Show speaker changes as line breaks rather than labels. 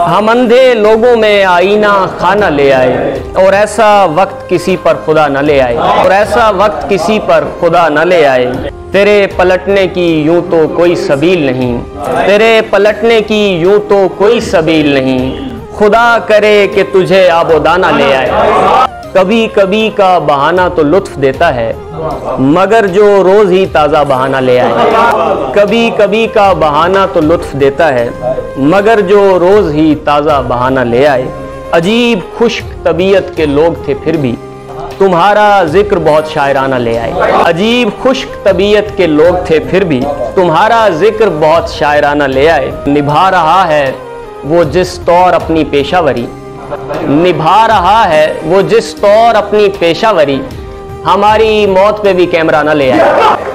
हम अंधे लोगों में आईना खाना ले आए और ऐसा वक्त किसी पर खुदा न ले आए और ऐसा वक्त किसी पर खुदा न ले आए। तेरे पलटने की यूँ तो कोई सबील नहीं। तेरे पलटने की यूँ तो कोई सबील नहीं। खुदा करे कि तुझे आबोदाना ले आए। कभी कभी का बहाना तो लुत्फ देता है, मगर जो रोज़ ही ताज़ा बहाना ले आए। कभी कभी का बहाना तो लुत्फ देता है, मगर जो रोज़ ही ताज़ा बहाना ले आए। अजीब खुश्क तबीयत के लोग थे फिर भी, तुम्हारा ज़िक्र बहुत शायराना ले आए। अजीब खुश्क तबीयत के लोग थे फिर भी, तुम्हारा ज़िक्र बहुत शायराना ले आए। निभा रहा है वो जिस तौर अपनी पेशावरी निभा रहा है, वो जिस तौर अपनी पेशावरी, हमारी मौत पे भी कैमरा ना ले आए।